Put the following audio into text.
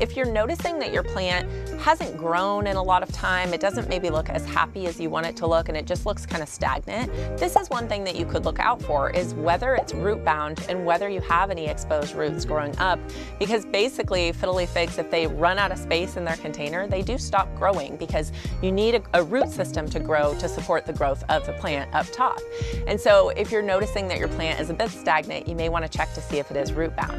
If you're noticing that your plant hasn't grown in a lot of time, it doesn't maybe look as happy as you want it to look and it just looks kind of stagnant, this is one thing that you could look out for is whether it's root bound and whether you have any exposed roots growing up because basically fiddle leaf figs, if they run out of space in their container, they do stop growing because you need a, a root system to grow to support the growth of the plant up top. And so if you're noticing that your plant is a bit stagnant, you may want to check to see if it is root bound.